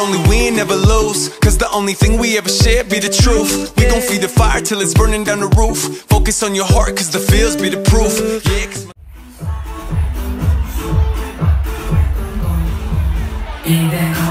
only win, never lose. Cause the only thing we ever share be the truth. We gon' feed the fire till it's burning down the roof. Focus on your heart, cause the feels be the proof. Yeah,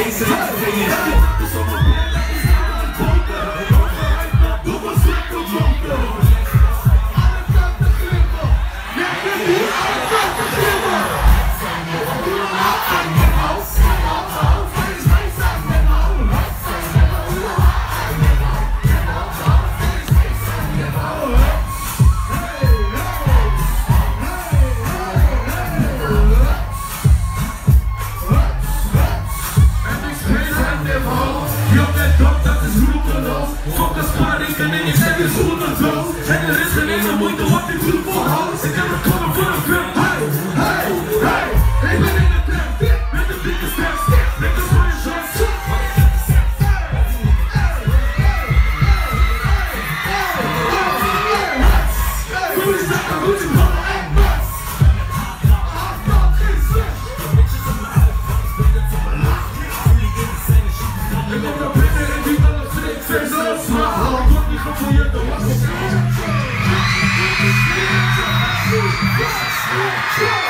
Jo roekeloos Focus maar, ik kan in je zeg is roekeloos 脱掉